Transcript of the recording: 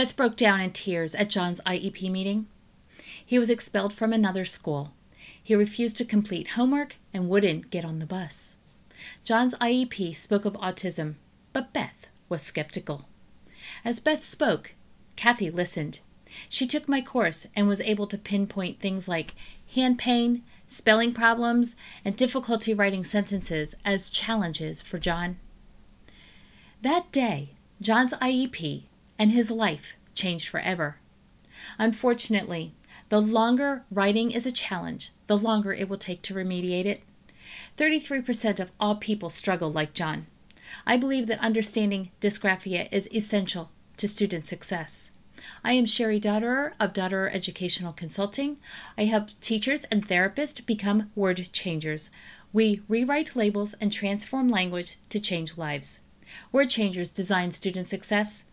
Beth broke down in tears at John's IEP meeting. He was expelled from another school. He refused to complete homework and wouldn't get on the bus. John's IEP spoke of autism, but Beth was skeptical. As Beth spoke, Kathy listened. She took my course and was able to pinpoint things like hand pain, spelling problems, and difficulty writing sentences as challenges for John. That day, John's IEP and his life changed forever. Unfortunately, the longer writing is a challenge, the longer it will take to remediate it. 33% of all people struggle like John. I believe that understanding dysgraphia is essential to student success. I am Cheri Dotterer of Dotterer Educational Consulting. I help teachers and therapists become word changers. We rewrite labels and transform language to change lives. Word Changers design student success